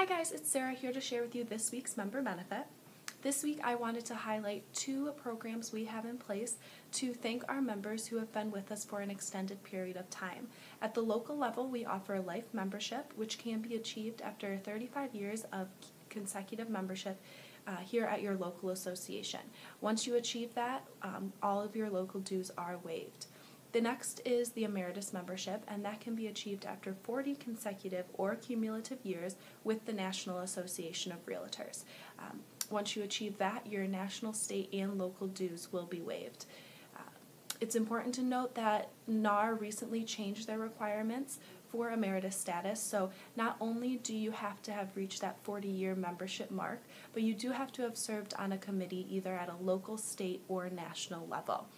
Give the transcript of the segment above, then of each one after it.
Hi guys, it's Sarah here to share with you this week's member benefit. This week I wanted to highlight two programs we have in place to thank our members who have been with us for an extended period of time. At the local level, we offer a life membership, which can be achieved after 35 years of consecutive membership uh, here at your local association. Once you achieve that, um, all of your local dues are waived. The next is the emeritus membership, and that can be achieved after 40 consecutive or cumulative years with the National Association of Realtors. Um, once you achieve that, your national, state, and local dues will be waived. Uh, it's important to note that NAR recently changed their requirements for emeritus status, so not only do you have to have reached that 40 year membership mark, but you do have to have served on a committee either at a local, state, or national level.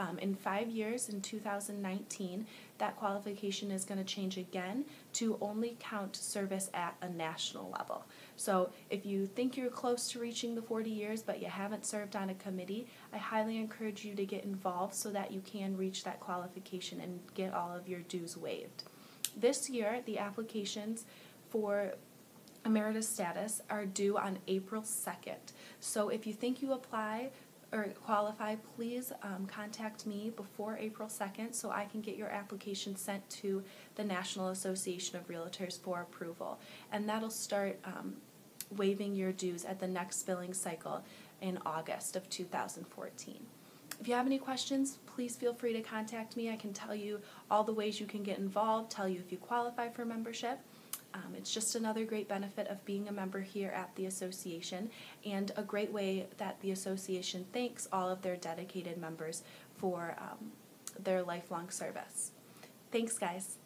Um, in five years, in 2019, that qualification is going to change again to only count service at a national level. So if you think you're close to reaching the 40 years but you haven't served on a committee, I highly encourage you to get involved so that you can reach that qualification and get all of your dues waived. This year, the applications for emeritus status are due on April 2nd. So if you think you apply or qualify, please um, contact me before April 2nd so I can get your application sent to the National Association of Realtors for approval. And that'll start um, waiving your dues at the next billing cycle in August of 2014. If you have any questions, please feel free to contact me. I can tell you all the ways you can get involved, tell you if you qualify for membership. Um, it's just another great benefit of being a member here at the association and a great way that the association thanks all of their dedicated members for um, their lifelong service. Thanks, guys.